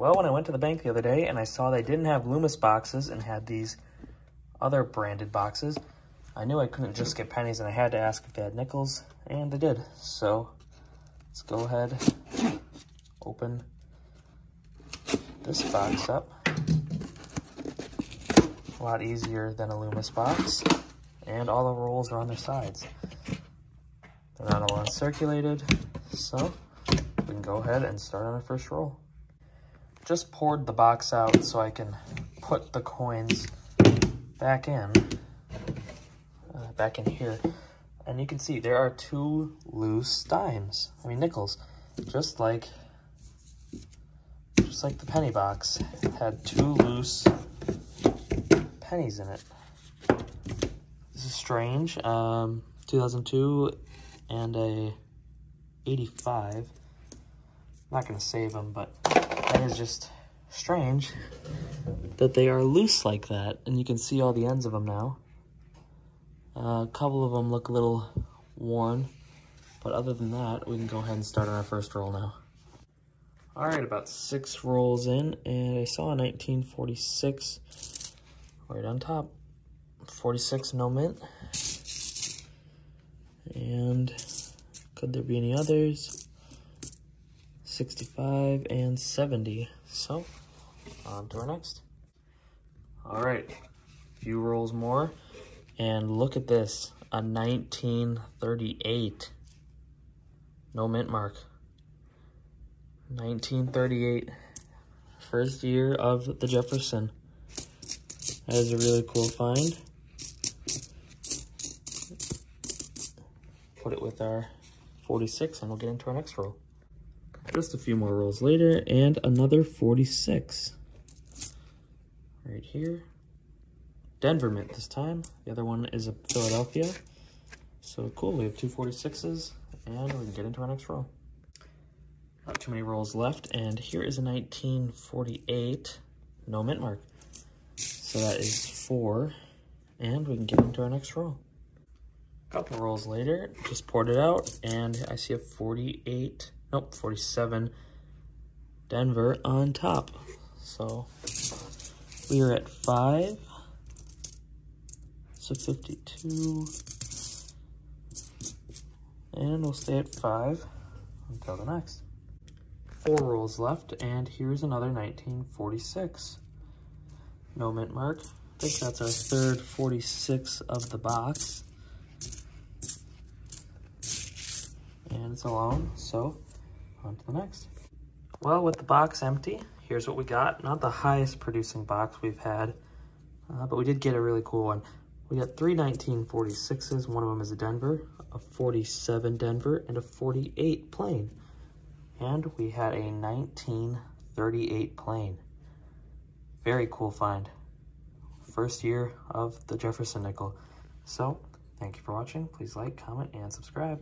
Well, when I went to the bank the other day and I saw they didn't have Loomis boxes and had these other branded boxes, I knew I couldn't just get pennies and I had to ask if they had nickels, and they did. So let's go ahead, open this box up. A lot easier than a Loomis box, and all the rolls are on their sides. They're not all uncirculated, so we can go ahead and start on our first roll. Just poured the box out so I can put the coins back in, uh, back in here. And you can see there are two loose dimes, I mean nickels, just like, just like the penny box had two loose pennies in it. This is strange. Um, 2002 and a 85. I'm not to save them, but that is just strange that they are loose like that. And you can see all the ends of them now. Uh, a couple of them look a little worn, but other than that, we can go ahead and start on our first roll now. All right, about six rolls in, and I saw a 1946 right on top. 46 no mint. And could there be any others? 65 and 70. So, on to our next. All right, a few rolls more. And look at this, a 1938. No mint mark. 1938, first year of the Jefferson. That is a really cool find. Put it with our 46 and we'll get into our next roll. Just a few more rolls later and another 46. Right here. Denver Mint this time. The other one is a Philadelphia. So cool, we have two 46s and we can get into our next roll. Not too many rolls left and here is a 1948 no mint mark. So that is four and we can get into our next roll. Couple rolls later, just poured it out and I see a 48, nope, 47 Denver on top. So we are at five. So 52. And we'll stay at five until the next. Four rolls left, and here's another 1946. No mint mark. I think that's our third 46 of the box. And it's alone, so on to the next. Well, with the box empty, here's what we got. Not the highest producing box we've had, uh, but we did get a really cool one. We got three 1946s. One of them is a Denver, a 47 Denver, and a 48 plain. And we had a 1938 plain. Very cool find. First year of the Jefferson nickel. So, thank you for watching. Please like, comment, and subscribe.